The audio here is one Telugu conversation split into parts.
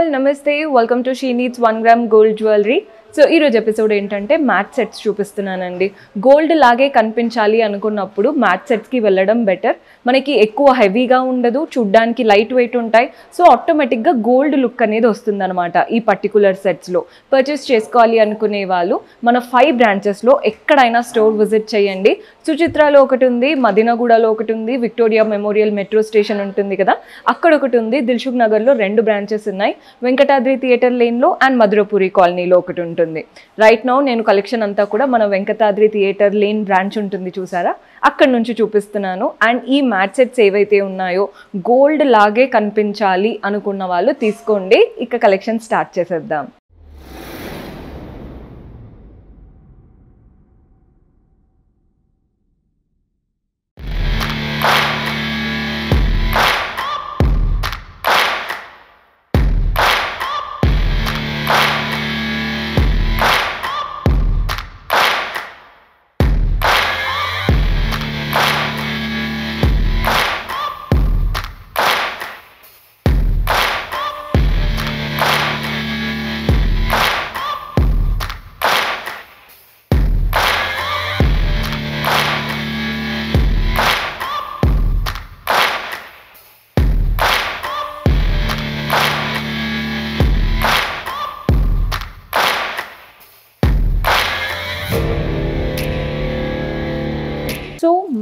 all, Namaste. Welcome to She Needs 1 Gram Gold Jewelry. So ఈరోజు ఎపిసోడ్ ఏంటంటే మ్యాట్ సెట్స్ చూపిస్తున్నానండి. గోల్డ్ లాగే కనిపించాలి అనుకున్నప్పుడు మ్యాట్ సెట్స్కి వెళ్ళడం బెటర్. మనకి ఎక్కువ హెవీగా ఉండదు చూడ్డానికి లైట్ వెయిట్ ఉంటాయి. సో ఆటోమేటిక్గా గోల్డ్ లుక్ అనేది వస్తుందన్నమాట ఈ పర్టికులర్ సెట్స్లో. పర్చేస్ చేసుకోవాలి అనుకునే వాళ్ళు మన ఫైవ్ బ్రాంచెస్లో ఎక్కడైనా స్టోర్ విజిట్ చేయండి. సుచిత్రాలో ఒకటి ఉంది మదినగూడలో ఒకటి ఉంది విక్టోరియా మెమోరియల్ మెట్రో స్టేషన్ ఉంటుంది కదా అక్కడ ఒకటి ఉంది దిల్సుఖ్ నగర్లో రెండు బ్రాంచెస్ ఉన్నాయి. వెంకటాద్రి థియేటర్ లేన్లో అండ్ మధురపురి కాలనీలో ఒకటి ఉంటుంది. రైట్ నౌ నేను కలెక్షన్ అంతా కూడా మన వెంకటాద్రి థియేటర్ లేన్ బ్రాంచ్ ఉంటుంది చూసారా? అక్కడ నుంచి చూపిస్తున్నాను. అండ్ ఈ మ్యాట్ సెట్స్ ఏవైతే ఉన్నాయో గోల్డ్ లాగే కనిపించాలి అనుకున్న వాళ్ళు తీసుకోండి. ఇక కలెక్షన్ స్టార్ట్ చేసేద్దాం.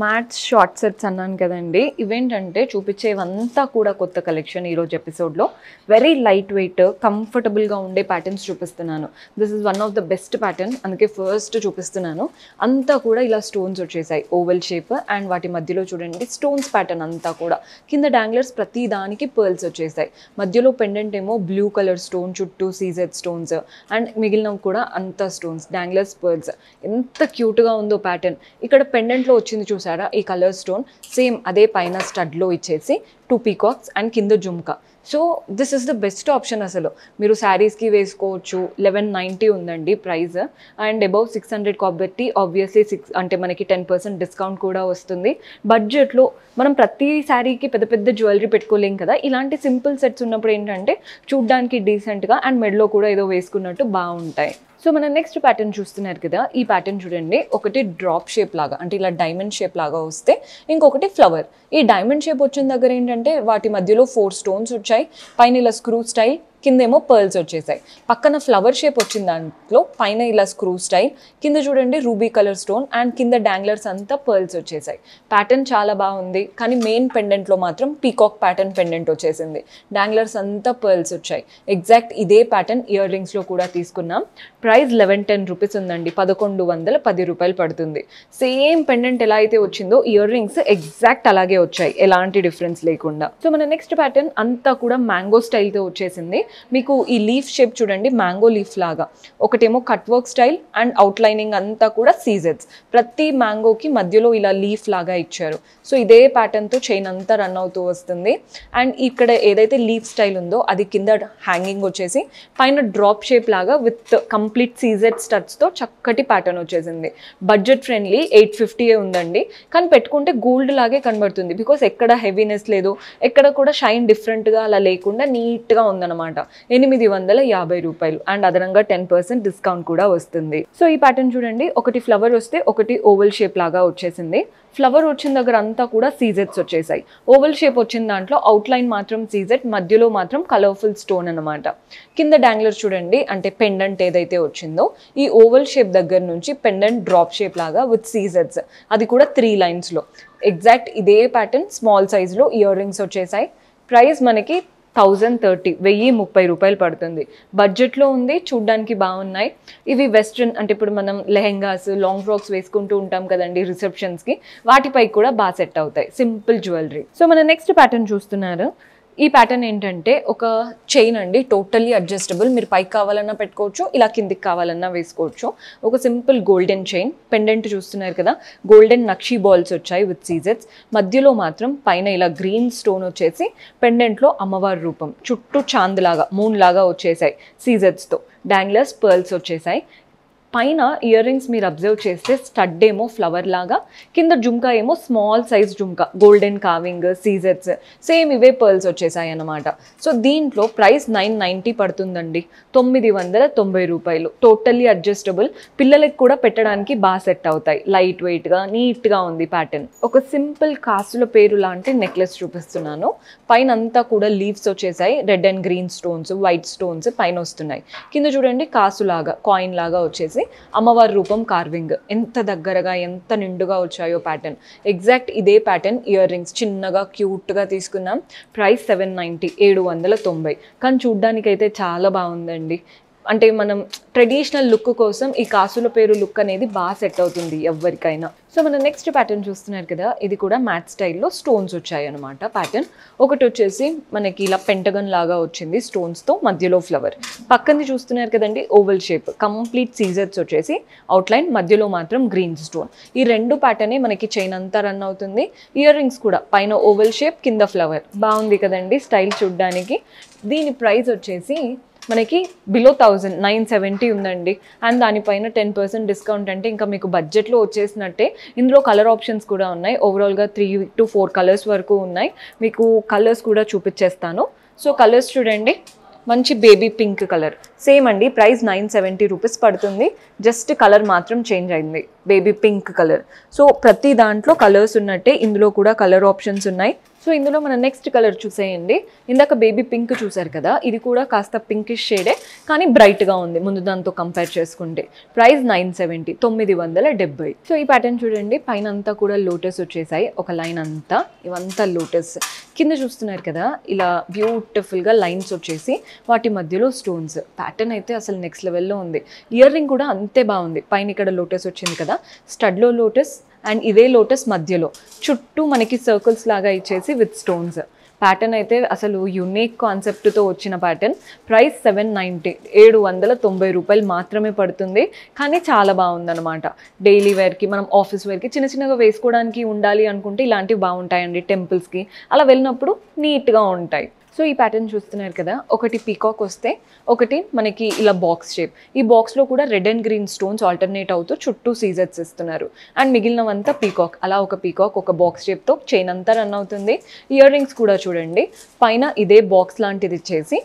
మ్యాట్స్ షార్ట్ సెట్స్ అన్నాను కదండి ఇవేంటంటే చూపించేవంతా కూడా కొత్త కలెక్షన్ ఈరోజు ఎపిసోడ్లో వెరీ లైట్ వెయిట్ కంఫర్టబుల్గా ఉండే ప్యాటర్న్స్ చూపిస్తున్నాను. This is one of the best pattern అందుకే ఫస్ట్ చూపిస్తున్నాను. అంతా కూడా ఇలా స్టోన్స్ వచ్చేసాయి. ఓవెల్ షేప్ అండ్ వాటి మధ్యలో చూడండి స్టోన్స్ ప్యాటర్న్ అంతా కూడా. కింద డాంగ్లర్స్ ప్రతి దానికి పర్ల్స్ వచ్చేసాయి. మధ్యలో పెండెంట్ ఏమో బ్లూ కలర్ స్టోన్ చుట్టూ సీజెడ్ స్టోన్స్ అండ్ మిగిలినవి కూడా అంతా స్టోన్స్ డాంగ్లర్స్ పర్ల్స్ ఎంత క్యూట్గా ఉందో ప్యాటర్న్ ఇక్కడ పెండెంట్లో వచ్చింది చూసాను ఈ కలర్ స్టోన్ సేమ్ అదే పైన స్టడ్లో ఇచ్చేసి టూ పీకాక్స్ అండ్ కింద jhumka. So this is the best option అసలు. మీరు శారీస్కి వేసుకోవచ్చు. లెవెన్ నైంటీ ఉందండి price and above six hundred కాబట్టి ఆబ్వియస్లీ సిక్స్ అంటే మనకి టెన్ పర్సెంట్ డిస్కౌంట్ కూడా వస్తుంది. బడ్జెట్లో మనం ప్రతి శారీకి పెద్ద పెద్ద జ్యువెలరీ పెట్టుకోలేం కదా? ఇలాంటి సింపుల్ సెట్స్ ఉన్నప్పుడు ఏంటంటే చూడ్డానికి డీసెంట్గా అండ్ మెడలో కూడా ఏదో వేసుకున్నట్టు బాగుంటాయి. సో మనం నెక్స్ట్ ప్యాటర్న్ చూస్తున్నారు కదా ఈ ప్యాటర్న్ చూడండి. ఒకటి డ్రాప్ షేప్ లాగా అంటే ఇలా డైమండ్ షేప్ లాగా వస్తే ఇంకొకటి ఫ్లవర్ ఈ డైమండ్ షేప్ వచ్చిన దగ్గర ఏంటంటే వాటి మధ్యలో ఫోర్ స్టోన్స్ వచ్చాయి. పైన ఇలా స్క్రూ స్టైల్ కిందేమో పర్ల్స్ వచ్చేసాయి. పక్కన ఫ్లవర్ షేప్ వచ్చిన దాంట్లో పైన ఇలా స్క్రూ స్టైల్ కింద చూడండి రూబీ కలర్ స్టోన్ అండ్ కింద డాంగ్లర్స్ అంతా పర్ల్స్ వచ్చేసాయి. ప్యాటర్న్ చాలా బాగుంది కానీ మెయిన్ పెండెంట్లో మాత్రం పీకాక్ ప్యాటర్న్ పెండెంట్ వచ్చేసింది. డాంగ్లర్స్ అంతా పర్ల్స్ వచ్చాయి. ఎగ్జాక్ట్ ఇదే ప్యాటర్న్ ఇయర్ రింగ్స్లో కూడా తీసుకున్నాం. ప్రైస్ లెవెన్ టెన్ రూపీస్ ఉందండి. పదకొండు వందల పది రూపాయలు పడుతుంది. సేమ్ పెండెంట్ ఎలా అయితే వచ్చిందో ఇయర్ రింగ్స్ ఎగ్జాక్ట్ అలాగే వచ్చాయి. ఎలాంటి డిఫరెన్స్ లేకుండా. సో మన నెక్స్ట్ ప్యాటర్న్ అంతా కూడా మ్యాంగో స్టైల్తో వచ్చేసింది. మీకు ఈ లీఫ్ షేప్ చూడండి మ్యాంగో లీఫ్ లాగా. ఒకటేమో cut work style and outlining అంతా కూడా సీజెడ్స్ ప్రతి మ్యాంగోకి మధ్యలో ఇలా లీఫ్ లాగా ఇచ్చారు. సో ఇదే ప్యాటర్న్తో చైన్ అంతా రన్ అవుతూ వస్తుంది. అండ్ ఇక్కడ ఏదైతే లీఫ్ స్టైల్ ఉందో అది కింద హ్యాంగింగ్ వచ్చేసి పైన డ్రాప్ షేప్ లాగా విత్ కంప్లీట్ సీజెడ్ స్టడ్స్తో చక్కటి ప్యాటర్న్ వచ్చేసింది. బడ్జెట్ ఫ్రెండ్లీ ఎయిట్ ఫిఫ్టీయే ఉందండి. కానీ పెట్టుకుంటే గోల్డ్ లాగే కనబడుతుంది. బికాస్ ఎక్కడ హెవీనెస్ లేదు ఎక్కడ కూడా షైన్ డిఫరెంట్గా అలా లేకుండా నీట్గా ఉందన్నమాట. ఎనిమిది వందల యాభై రూపాయలు. అండ్ అదనంగా టెన్ పర్సెంట్ డిస్కౌంట్ కూడా వస్తుంది. సో ఈ ప్యాటర్న్ చూడండి. ఒకటి ఫ్లవర్ వస్తే ఒకటి ఓవల్ షేప్ లాగా వచ్చేసింది. ఫ్లవర్ వచ్చిన దగ్గర అంతా కూడా సీజెట్స్ వచ్చేసాయి. ఓవల్ షేప్ వచ్చిన దాంట్లో అవుట్లైన్ మాత్రం సీజెట్ మధ్యలో మాత్రం కలర్ఫుల్ స్టోన్ అనమాట కింద డాంగ్లర్ చూడండి. అంటే పెండెంట్ ఏదైతే వచ్చిందో ఈ ఓవల్ షేప్ దగ్గర నుంచి పెండెంట్ డ్రాప్ షేప్ లాగా విత్ సీజెట్స్. అది కూడా త్రీ లైన్స్లో. ఎగ్జాక్ట్ ఇదే ప్యాటర్న్ స్మాల్ సైజ్లో ఇయర్ రింగ్స్ వచ్చేసాయి. ప్రైస్ మనకి థౌజండ్ థర్టీ వెయ్యి ముప్పై రూపాయలు పడుతుంది. బడ్జెట్లో ఉంది చూడ్డానికి బాగున్నాయి. ఇవి వెస్ట్రన్ అంటే ఇప్పుడు మనం లెహెంగాస్ లాంగ్ ఫ్రాక్స్ వేసుకుంటూ ఉంటాం కదండి రిసెప్షన్స్కి వాటిపై కూడా బాగా సెట్ అవుతాయి. Simple jewellery. సో మన నెక్స్ట్ ప్యాటర్న్ చూస్తున్నారు. ఈ ప్యాటర్న్ ఏంటంటే ఒక చైన్ అండి టోటల్లీ అడ్జస్టబుల్ మీరు పైకి కావాలన్నా పెట్టుకోవచ్చు ఇలా కిందికి కావాలన్నా వేసుకోవచ్చు. ఒక సింపుల్ గోల్డెన్ చైన్ పెండెంట్ చూస్తున్నారు కదా గోల్డెన్ నక్షీ బాల్స్ వచ్చాయి విత్ సీజెట్స్ మధ్యలో మాత్రం పైన ఇలా గ్రీన్ స్టోన్ వచ్చేసి పెండెంట్లో అమ్మవారి రూపం. చుట్టూ చాంద్ లాగా మూన్ లాగా వచ్చేసాయి సీజెట్స్తో డాంగ్లర్స్ పర్ల్స్ వచ్చేసాయి. పైన ఇయర్ రింగ్స్ మీరు అబ్జర్వ్ చేస్తే స్టడ్ ఏమో ఫ్లవర్ లాగా కింద జుంకా ఏమో small size jhumka golden carving సీజెట్స్ same ఇవే పర్ల్స్ వచ్చేసాయి అన్నమాట. సో దీంట్లో ప్రైస్ నైన్ నైంటీ పడుతుందండి. తొమ్మిది వందల తొంభై రూపాయలు. టోటల్లీ అడ్జస్టబుల్ పిల్లలకి కూడా పెట్టడానికి బాగా సెట్ అవుతాయి. లైట్ వెయిట్గా నీట్గా ఉంది ప్యాటర్న్ ఒక సింపుల్ కాసుల పేరు లాంటి నెక్లెస్ చూపిస్తున్నాను. పైన అంతా కూడా లీవ్స్ వచ్చేసాయి. Red and green stones white stones పైన వస్తున్నాయి. కింద చూడండి కాసులాగా కాయిన్ లాగా వచ్చేసి అమ్మవారి రూపం కార్వింగ్ ఎంత దగ్గరగా ఎంత నిండుగా వచ్చాయో ప్యాటర్న్ ఎగ్జాక్ట్ ఇదే ప్యాటర్న్ ఇయర్ రింగ్స్ చిన్నగా క్యూట్గా తీసుకున్నాం. ప్రైస్ సెవెన్ నైంటీ ఏడు వందల తొంభై. కానీ చూడ్డానికైతే చాలా బాగుందండి. అంటే మనం ట్రెడిషనల్ లుక్ కోసం ఈ కాసుల పేరు లుక్ అనేది బాగా సెట్ అవుతుంది ఎవరికైనా సో మనం నెక్స్ట్ ప్యాటర్న్ చూస్తున్నారు కదా ఇది కూడా మ్యాట్ స్టైల్లో స్టోన్స్ వచ్చాయి అనమాట ప్యాటర్న్ ఒకటి వచ్చేసి మనకి ఇలా పెంటగన్ లాగా వచ్చింది స్టోన్స్తో మధ్యలో ఫ్లవర్ పక్కనది చూస్తున్నారు కదండి ఓవల్ షేప్ కంప్లీట్ సీజర్స్ వచ్చేసి అవుట్లైన్ మధ్యలో మాత్రం గ్రీన్ స్టోన్ ఈ రెండు ప్యాటర్నే మనకి చైన్ అంతా రన్ అవుతుంది. ఇయర్ రింగ్స్ కూడా పైన ఓవల్ షేప్ కింద ఫ్లవర్ బాగుంది కదండి స్టైల్ చూడ్డానికి. దీని ప్రైస్ వచ్చేసి మనకి బిలో థౌజండ్ నైన్ సెవెంటీ ఉందండి. అండ్ దానిపైన టెన్ పర్సెంట్ డిస్కౌంట్ అంటే ఇంకా మీకు బడ్జెట్లో వచ్చేసినట్టే. ఇందులో కలర్ ఆప్షన్స్ కూడా ఉన్నాయి. ఓవరాల్గా త్రీ టు ఫోర్ కలర్స్ వరకు ఉన్నాయి. మీకు కలర్స్ కూడా చూపించేస్తాను. సో కలర్స్ చూడండి. మంచి బేబీ పింక్ కలర్ సేమ్ అండి. ప్రైస్ నైన్ సెవెంటీ రూపీస్ పడుతుంది. జస్ట్ కలర్ మాత్రం చేంజ్ అయింది. బేబీ పింక్ కలర్ సో ప్రతి దాంట్లో కలర్స్ ఉన్నట్టే. ఇందులో కూడా కలర్ ఆప్షన్స్ ఉన్నాయి. సో ఇందులో మన నెక్స్ట్ కలర్ చూసేయండి. ఇందాక బేబీ పింక్ చూసారు కదా ఇది కూడా కాస్త పింకిష్ షేడే కానీ బ్రైట్గా ఉంది. ముందు దాంతో కంపేర్ చేసుకుంటే. ప్రైస్ నైన్ సెవెంటీ తొమ్మిది వందల డెబ్బై. సో ఈ ప్యాటర్న్ చూడండి పైన అంతా కూడా లోటస్ వచ్చేసాయి. ఒక లైన్ అంతా ఇవంతా లోటస్ కింద చూస్తున్నారు కదా ఇలా బ్యూటిఫుల్గా లైన్స్ వచ్చేసి వాటి మధ్యలో స్టోన్స్ ప్యాటర్న్ అయితే అసలు నెక్స్ట్ లెవెల్లో ఉంది. ఇయర్ రింగ్ కూడా అంతే బాగుంది. పైన ఇక్కడ లోటస్ వచ్చింది కదా స్టడ్లో లోటస్ అండ్ ఇదే లోటస్ మధ్యలో. చుట్టూ మనకి సర్కిల్స్ లాగా ఇచ్చేసి విత్ స్టోన్స్ ప్యాటర్న్ అయితే అసలు యునిక్ కాన్సెప్ట్తో వచ్చిన ప్యాటర్న్ ప్రైస్ సెవెన్ నైంటీ ఏడు వందల తొంభై రూపాయలు మాత్రమే పడుతుంది. కానీ చాలా బాగుందన్నమాట. డైలీ వేర్కి మనం ఆఫీస్ వేర్కి చిన్న చిన్నగా వేసుకోవడానికి ఉండాలి అనుకుంటే ఇలాంటివి బాగుంటాయండి టెంపుల్స్కి అలా వెళ్ళినప్పుడు నీట్గా ఉంటాయి. సో ఈ ప్యాటర్న్ చూస్తున్నారు కదా ఒకటి పీకాక్ వస్తే ఒకటి మనకి ఇలా బాక్స్ షేప్ ఈ బాక్స్లో కూడా red and green stones alternate అవుతూ చుట్టూ సీజర్స్ ఇస్తున్నారు. అండ్ మిగిలినవంతా పీకాక్ అలా ఒక పీకాక్ ఒక బాక్స్ షేప్తో చైన్ అంతా రన్ అవుతుంది. ఇయర్ రింగ్స్ కూడా చూడండి. పైన ఇదే బాక్స్ లాంటిది ఇచ్చేసి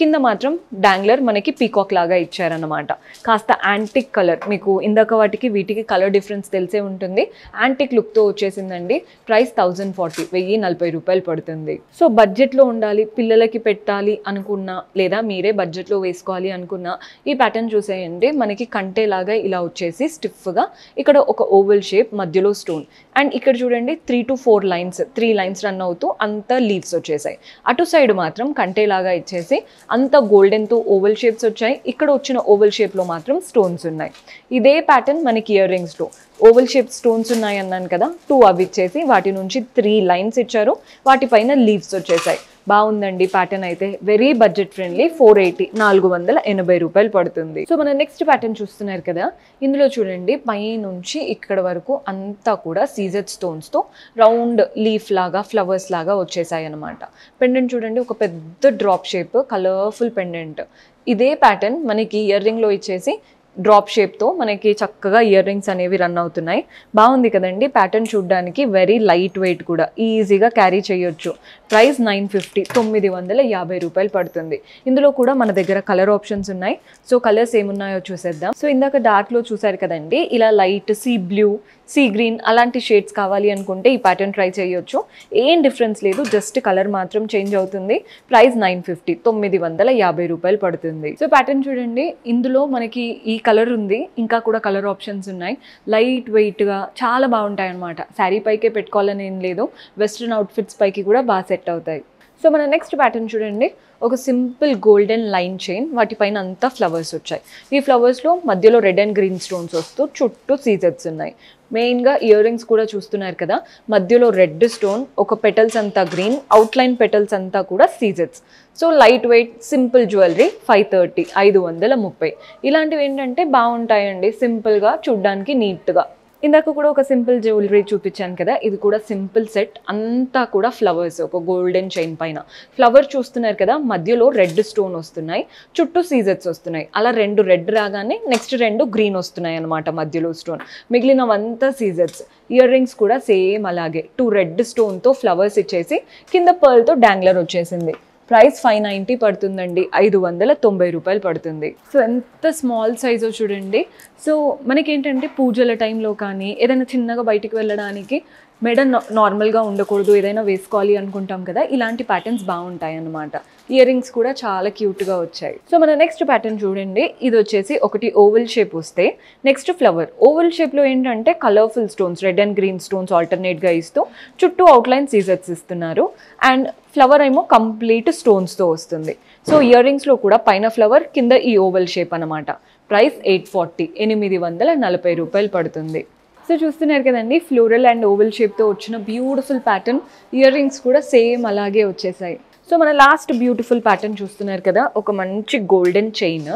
కింద మాత్రం డాంగ్లర్ మనకి పీకాక్ లాగా ఇచ్చారన్నమాట. కాస్త యాంటిక్ కలర్ మీకు ఇందాక వాటికి వీటికి కలర్ డిఫరెన్స్ తెలిసే ఉంటుంది. యాంటిక్ లుక్తో వచ్చేసిందండి. ప్రైస్ థౌజండ్ ఫార్టీ వెయ్యి నలభై రూపాయలు పడుతుంది. సో బడ్జెట్లో ఉండాలి పిల్లలకి పెట్టాలి అనుకున్నా లేదా మీరే బడ్జెట్లో వేసుకోవాలి అనుకున్నా ఈ ప్యాటర్న్ చూసేయండి. మనకి కంటేలాగా ఇలా వచ్చేసి స్టిఫ్గా ఇక్కడ ఒక ఓవెల్ షేప్ మధ్యలో స్టోన్ అండ్ ఇక్కడ చూడండి three to four lines three lines run అవుతూ అంత లీవ్స్ వచ్చేసాయి. అటు సైడ్ మాత్రం కంటేలాగా ఇచ్చేసి అంత గోల్డెన్తో ఓవెల్ షేప్స్ వచ్చాయి. ఇక్కడ వచ్చిన ఓవల్ షేప్లో మాత్రం స్టోన్స్ ఉన్నాయి. ఇదే ప్యాటర్న్ మనకి ఇయర్ రింగ్స్లో ఓవల్ షేప్ స్టోన్స్ ఉన్నాయి అన్నాను కదా టూ అవి ఇచ్చేసి వాటి నుంచి త్రీ లైన్స్ ఇచ్చారు. వాటిపైన లీవ్స్ వచ్చేసాయి. బాగుందండి ప్యాటర్న్ అయితే. Very budget friendly four eighty నాలుగు వందల ఎనభై రూపాయలు పడుతుంది. సో మనం నెక్స్ట్ ప్యాటర్న్ చూస్తున్నారు కదా. ఇందులో చూడండి పై నుంచి ఇక్కడ వరకు అంతా కూడా సీజర్ స్టోన్స్తో రౌండ్ లీఫ్ లాగా ఫ్లవర్స్ లాగా వచ్చేసాయి అనమాట పెండెంట్ చూడండి ఒక పెద్ద డ్రాప్ షేప్ కలర్ఫుల్ పెండెంట్ ఇదే ప్యాటర్న్ మనకి ఇయర్ రింగ్లో ఇచ్చేసి డ్రాప్ షేప్తో మనకి చక్కగా ఇయర్ రింగ్స్ అనేవి రన్ అవుతున్నాయి. బాగుంది కదండి ప్యాటర్న్ చూడడానికి వెరీ లైట్ వెయిట్ కూడా. ఈజీగా క్యారీ చేయొచ్చు. ప్రైస్ నైన్ ఫిఫ్టీ తొమ్మిది వందల యాభై రూపాయలు పడుతుంది. ఇందులో కూడా మన దగ్గర కలర్ ఆప్షన్స్ ఉన్నాయి. సో కలర్స్ ఏమున్నాయో చూసేద్దాం. సో ఇందాక డార్క్లో చూసారు కదండి ఇలా light sea blue sea green అలాంటి షేడ్స్ కావాలి అనుకుంటే ఈ ప్యాటర్న్ ట్రై చేయొచ్చు. ఏం డిఫరెన్స్ లేదు జస్ట్ కలర్ మాత్రం చేంజ్ అవుతుంది. ప్రైస్ నైన్ ఫిఫ్టీ తొమ్మిది వందల యాభై రూపాయలు పడుతుంది. సో ప్యాటర్న్ చూడండి ఇందులో మనకి ఈ కలర్ ఉంది. ఇంకా కూడా కలర్ ఆప్షన్స్ ఉన్నాయి. లైట్ వెయిట్గా చాలా బాగుంటాయి అనమాట శారీ పైకే పెట్టుకోవాలని ఏం లేదు. వెస్ట్రన్ అవుట్ఫిట్స్ పైకి కూడా బాగా సెట్ అవుతాయి. సో మన నెక్స్ట్ ప్యాటర్న్ చూడండి. ఒక సింపుల్ గోల్డెన్ లైన్ చైన్ వాటిపైన అంతా ఫ్లవర్స్ వచ్చాయి. ఈ ఫ్లవర్స్లో మధ్యలో రెడ్ అండ్ గ్రీన్ స్టోన్స్ వస్తూ చుట్టూ సీజర్స్ ఉన్నాయి. మెయిన్గా ఇయర్ రింగ్స్ కూడా చూస్తున్నారు కదా. మధ్యలో రెడ్ స్టోన్ ఒక పెటల్స్ అంతా గ్రీన్ అవుట్లైన్ పెటల్స్ అంతా కూడా scissors so light weight simple jewellery five thirty ఐదు వందల ముప్పై. ఇలాంటివి ఏంటంటే బాగుంటాయండి సింపుల్గా చూడ్డానికి నీట్గా ఇందాక కూడా ఒక సింపుల్ జ్యువెలరీ చూపించాను కదా ఇది కూడా సింపుల్ సెట్ అంతా కూడా ఫ్లవర్స్ ఒక గోల్డెన్ చైన్ పైన. ఫ్లవర్ చూస్తున్నారు కదా మధ్యలో రెడ్ స్టోన్ వస్తున్నాయి చుట్టూ సీజర్స్ వస్తున్నాయి. అలా రెండు రెడ్ రాగానే నెక్స్ట్ రెండు గ్రీన్ వస్తున్నాయి అనమాట మధ్యలో స్టోన్. మిగిలినవంతా సీజర్స్. ఇయర్ రింగ్స్ కూడా సేమ్ అలాగే టూ రెడ్ స్టోన్తో ఫ్లవర్స్ ఇచ్చేసి కింద పర్ల్తో డాంగ్లర్ వచ్చేసింది. ప్రైస్ ఫైవ్ నైంటీ పడుతుందండి. ఐదు వందల తొంభై రూపాయలు పడుతుంది. సో ఎంత స్మాల్ సైజో చూడండి. సో మనకేంటంటే పూజల టైంలో కానీ ఏదైనా చిన్నగా బయటికి వెళ్ళడానికి మెడ నార్మల్గా ఉండకూడదు ఏదైనా వేసుకోవాలి అనుకుంటాం కదా ఇలాంటి ప్యాటర్న్స్ బాగుంటాయి అన్నమాట ఇయర్ రింగ్స్ కూడా చాలా క్యూట్గా వచ్చాయి. సో మన నెక్స్ట్ ప్యాటర్న్ చూడండి. ఇది వచ్చేసి ఒకటి ఓవెల్ షేప్ వస్తే నెక్స్ట్ ఫ్లవర్ ఓవెల్ షేప్లో ఏంటంటే colourful stones red and green stones ఆల్టర్నేట్గా ఇస్తూ చుట్టూ అవుట్లైన్ సీజర్స్ ఇస్తున్నారు. అండ్ ఫ్లవర్ ఏమో కంప్లీట్ స్టోన్స్తో వస్తుంది. సో ఇయర్ రింగ్స్లో కూడా పైన ఫ్లవర్ కింద ఈ ఓవెల్ షేప్ అనమాట ప్రైస్ ఎయిట్ ఫార్టీ ఎనిమిది వందల నలభై రూపాయలు పడుతుంది. సో చూస్తున్నారు కదండి. ఫ్లోరల్ అండ్ ఓవెల్ షేప్తో వచ్చిన బ్యూటిఫుల్ ప్యాటర్న్ ఇయర్ రింగ్స్ కూడా సేమ్ అలాగే వచ్చేసాయి. సో మన లాస్ట్ బ్యూటిఫుల్ ప్యాటర్న్ చూస్తున్నారు కదా. ఒక మంచి గోల్డెన్ చైన్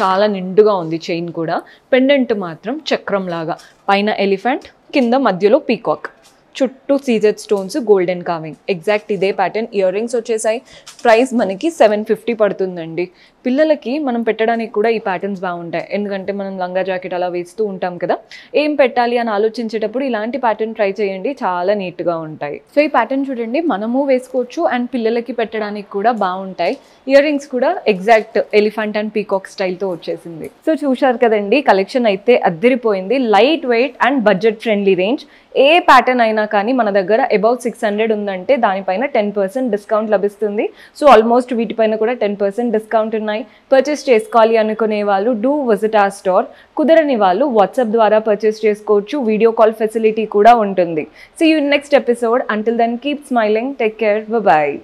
చాలా నిండుగా ఉంది చైన్ కూడా. పెండెంట్ మాత్రం చక్రం లాగా. పైన ఎలిఫెంట్ కింద మధ్యలో పీకాక్ చుట్టూ CZ stones golden carving exact ఇదే ప్యాటర్న్ ఇయర్ రింగ్స్ వచ్చేసాయి. ప్రైస్ మనకి సెవెన్ ఫిఫ్టీ పడుతుందండి. పిల్లలకి మనం పెట్టడానికి కూడా ఈ ప్యాటర్న్స్ బాగుంటాయి. ఎందుకంటే మనం లంగా జాకెట్ అలా వేస్తూ ఉంటాం కదా. ఏం పెట్టాలి అని ఆలోచించేటప్పుడు ఇలాంటి ప్యాటర్న్ ట్రై చేయండి. చాలా నీట్గా ఉంటాయి. సో ఈ ప్యాటర్న్ చూడండి. మనము వేసుకోవచ్చు అండ్ పిల్లలకి పెట్టడానికి కూడా బాగుంటాయి. ఇయర్ రింగ్స్ కూడా ఎగ్జాక్ట్ ఎలిఫెంట్ అండ్ పీకాక్ స్టైల్తో వచ్చేసింది. సో చూశారు కదండి. కలెక్షన్ అయితే అద్దరిపోయింది. Light weight and budget friendly range A pattern అయినా కానీ మన దగ్గర అబౌట్ సిక్స్ హండ్రెడ్ ఉందంటే దానిపైన టెన్ పర్సెంట్ డిస్కౌంట్ లభిస్తుంది. సో ఆల్మోస్ట్ వీటిపైన కూడా టెన్ పర్సెంట్ డిస్కౌంట్ ఉన్నాయి. పర్చేస్ చేసుకోవాలి అనుకునే వాళ్ళు డూ విజిట్ ఆ స్టోర్ కుదరని వాళ్ళు వాట్సాప్ ద్వారా పర్చేస్ చేసుకోవచ్చు. వీడియో కాల్ ఫెసిలిటీ కూడా ఉంటుంది. So you next episode until then keep smiling take care bye